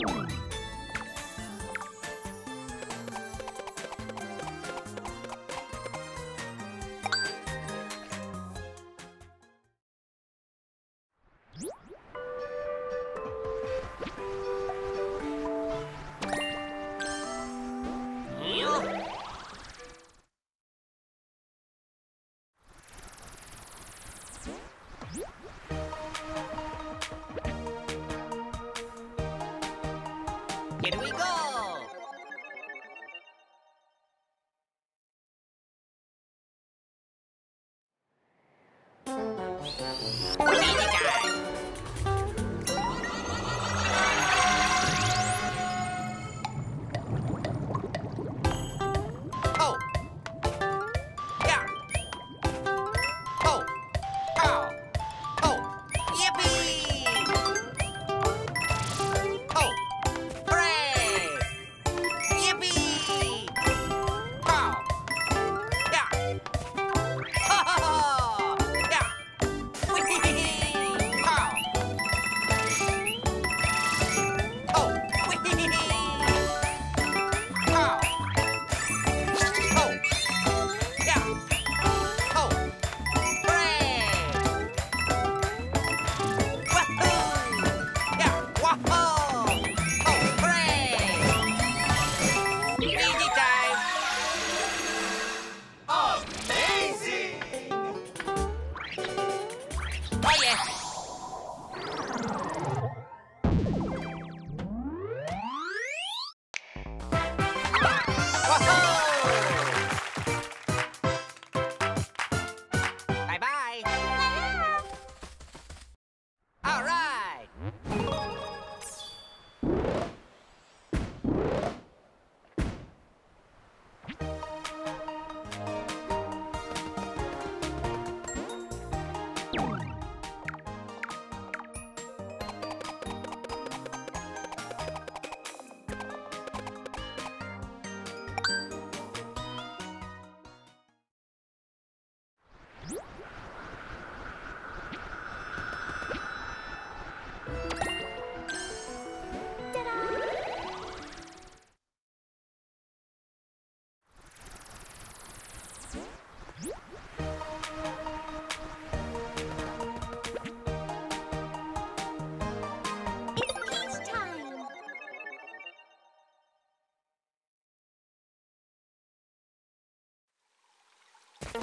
Here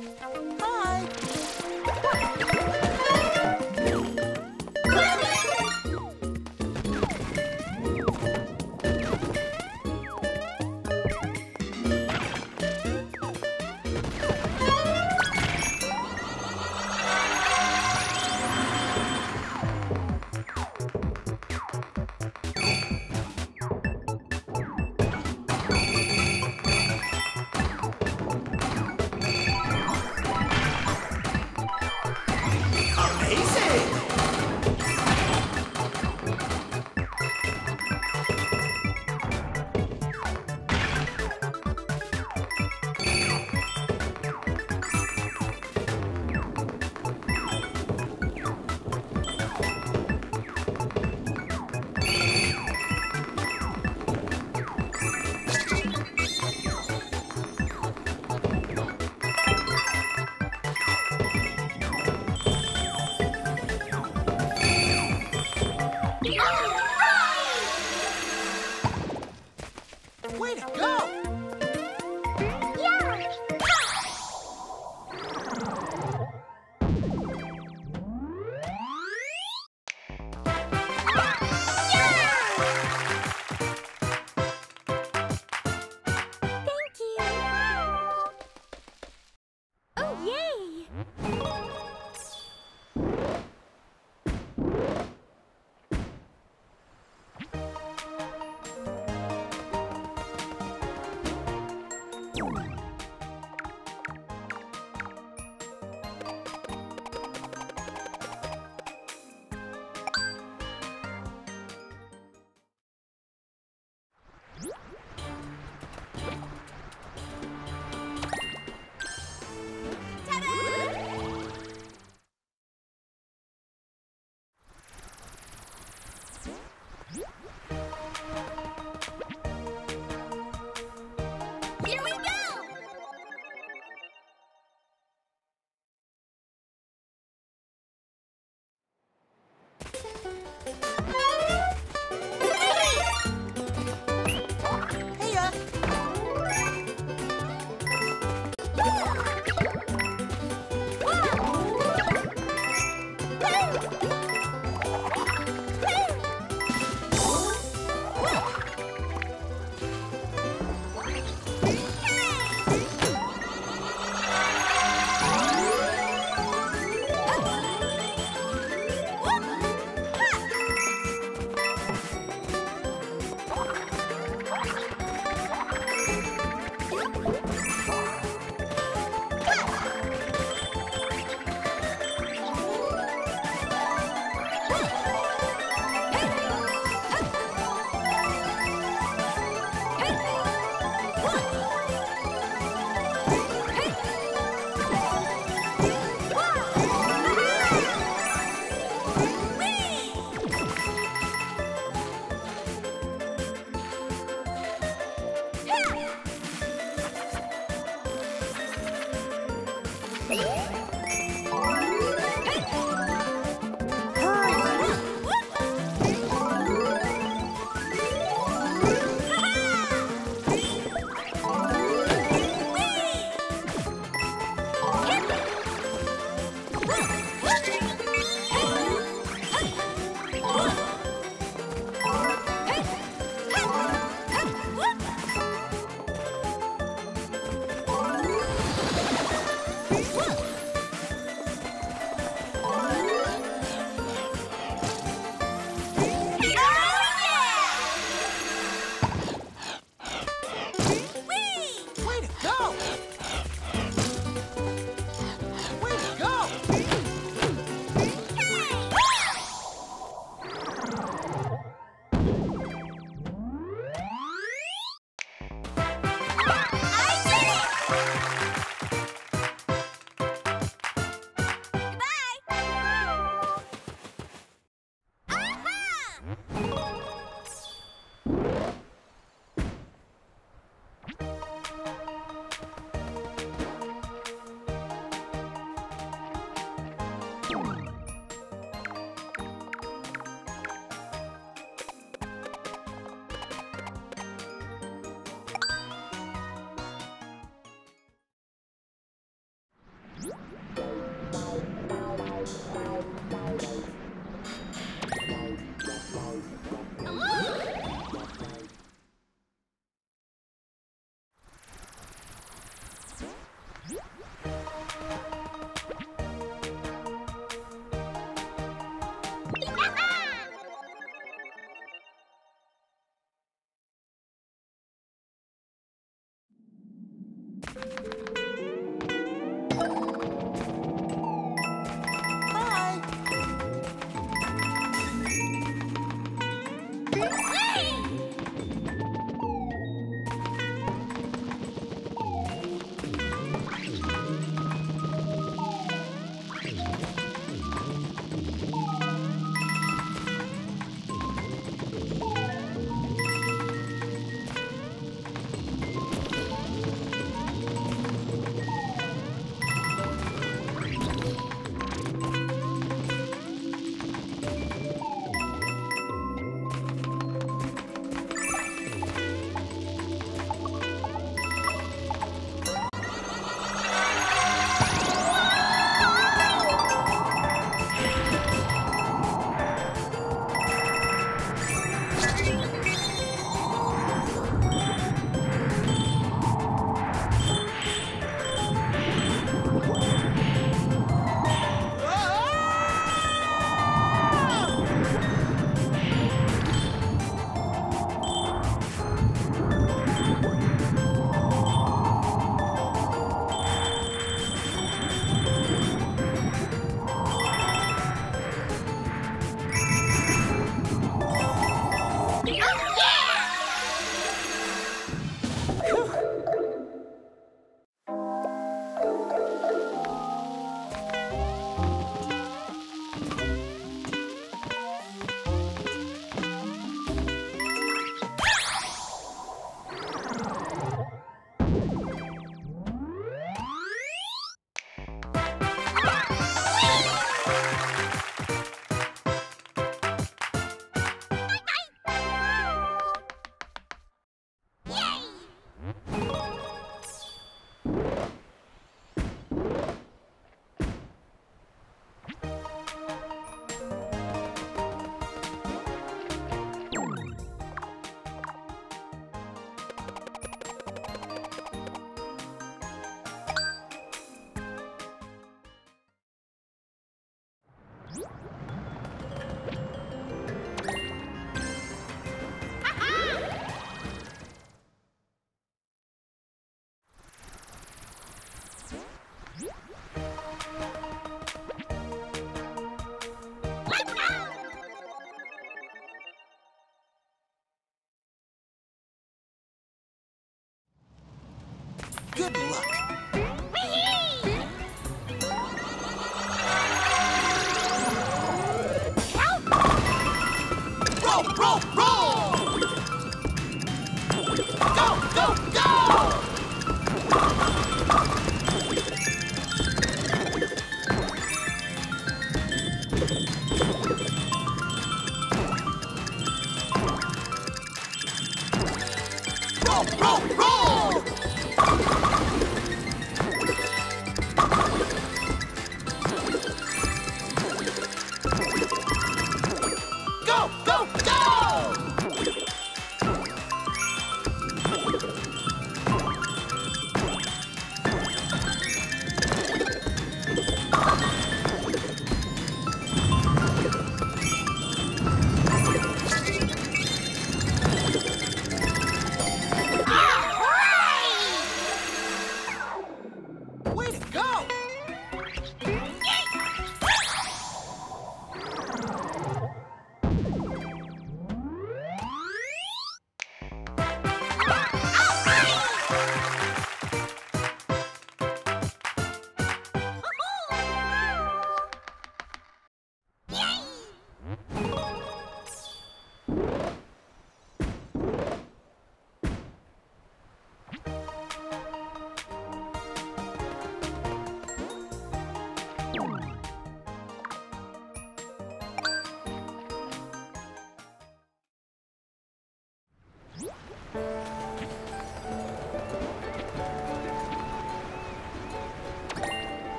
Bye. Roll, roll!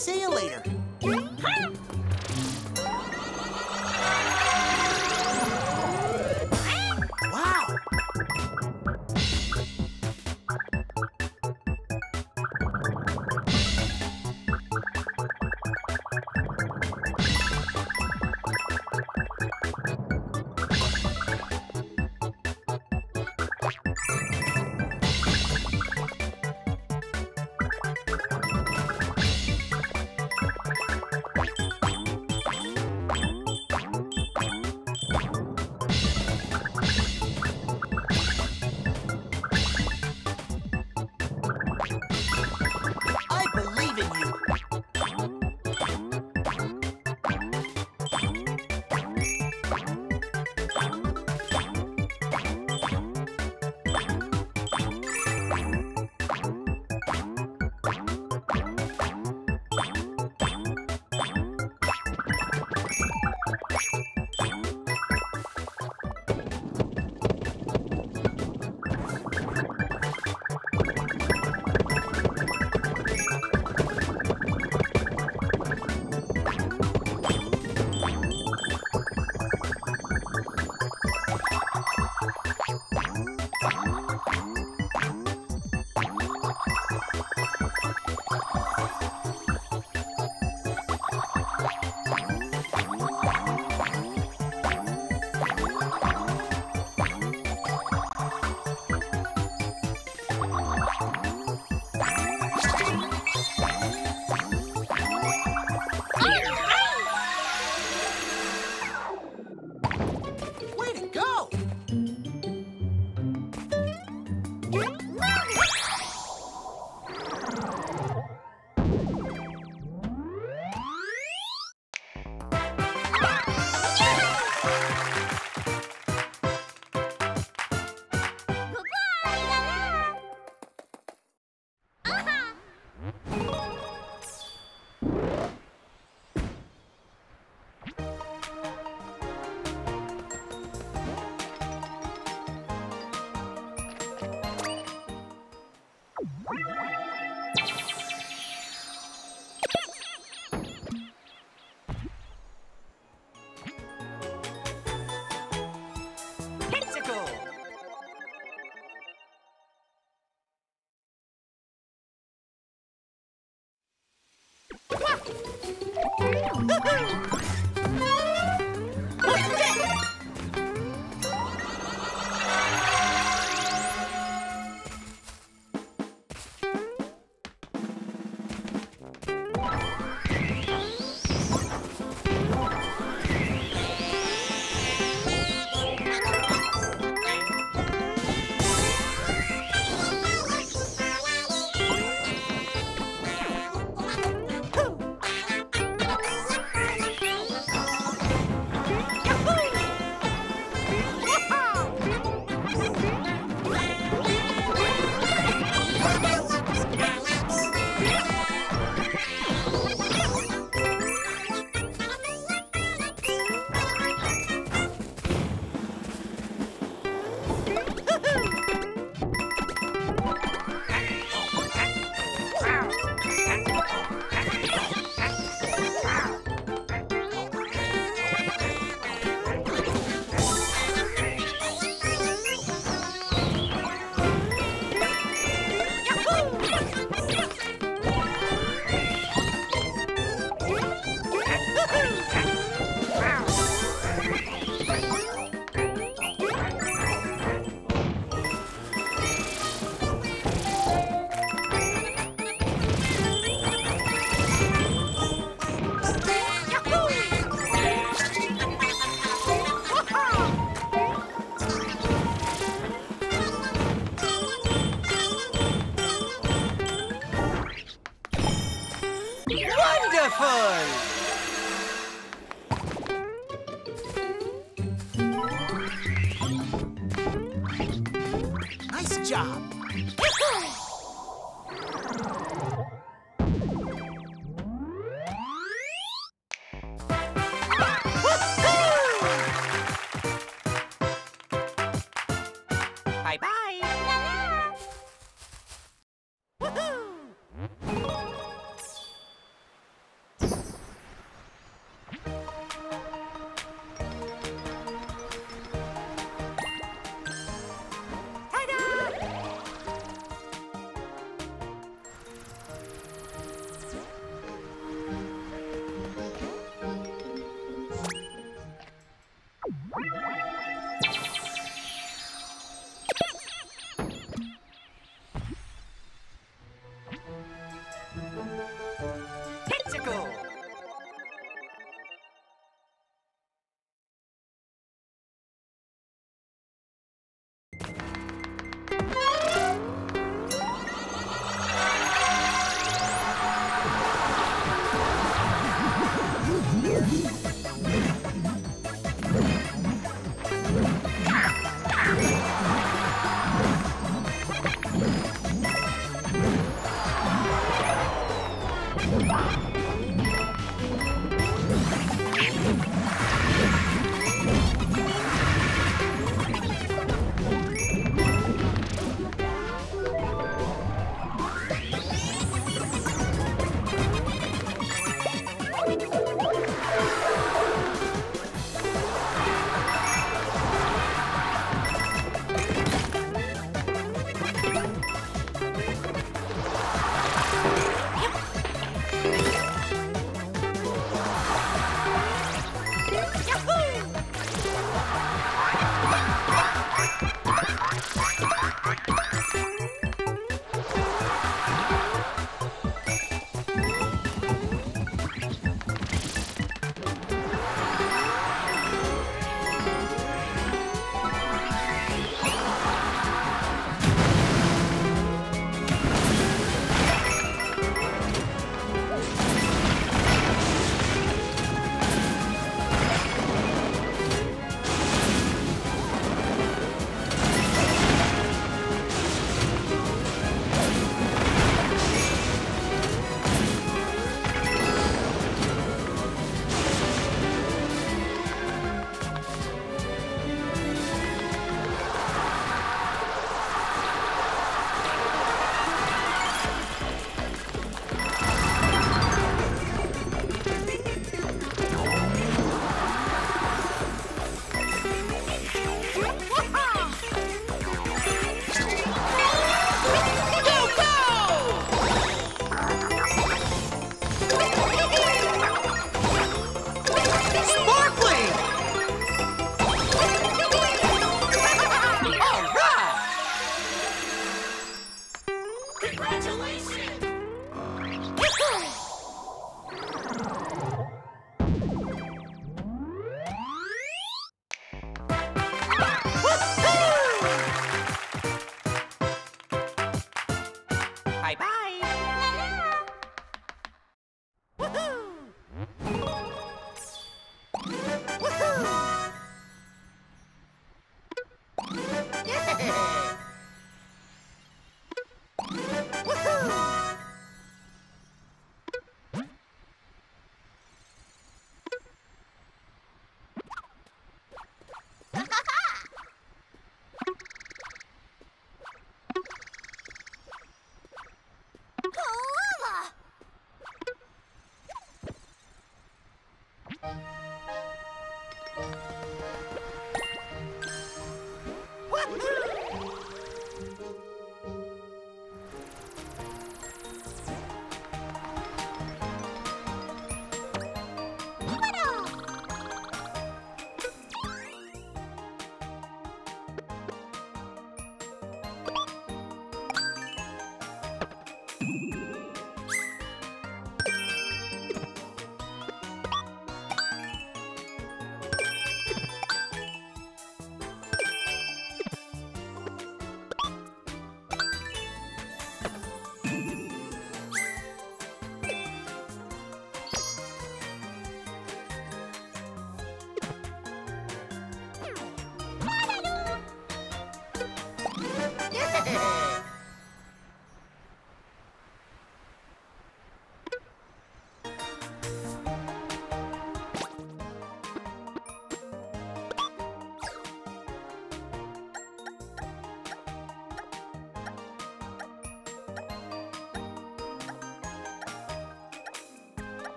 See you later.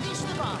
你是吧？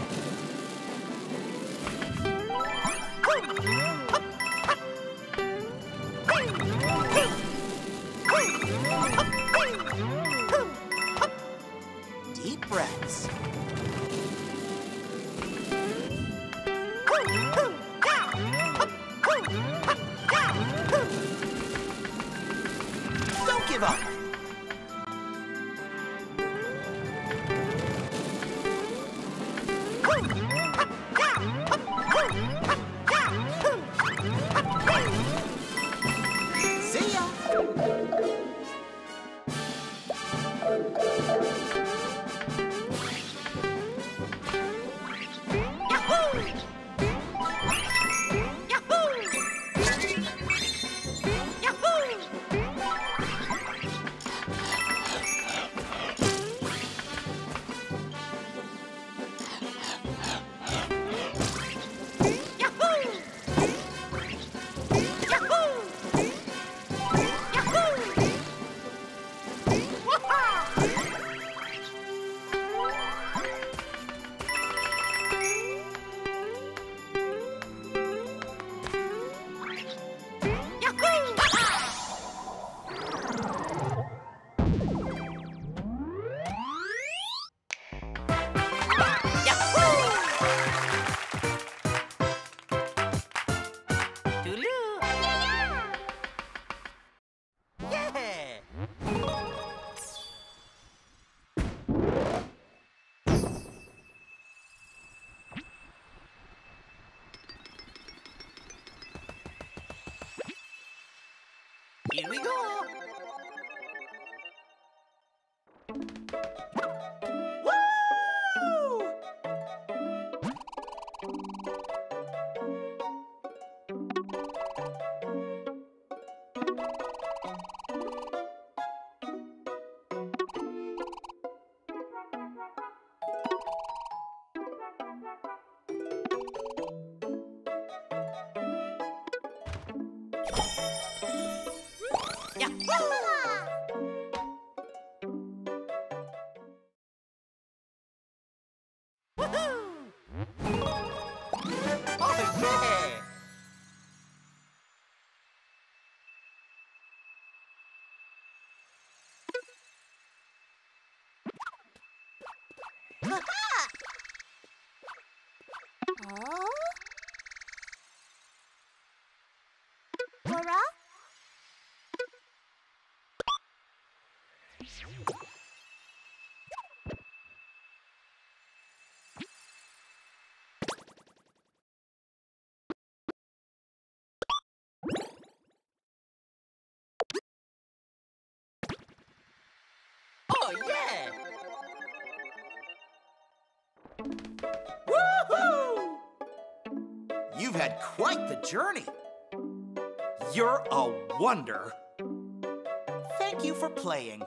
Oh. You've had quite the journey. You're a wonder. Thank you for playing.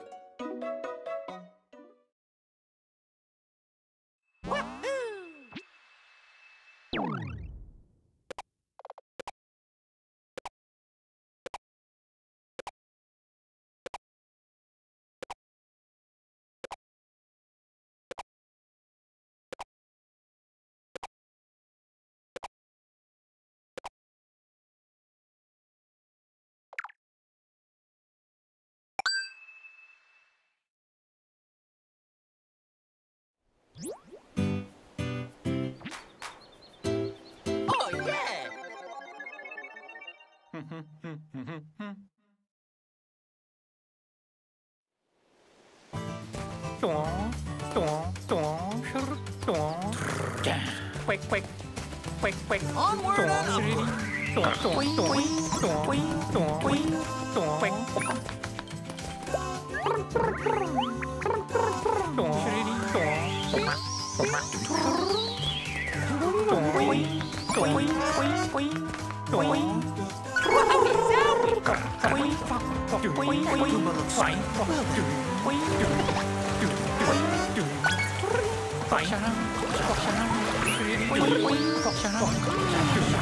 Fuck, shut up.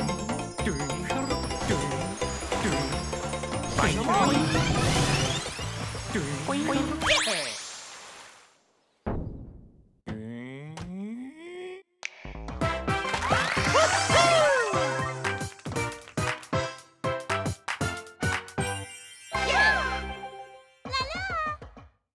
Yeah.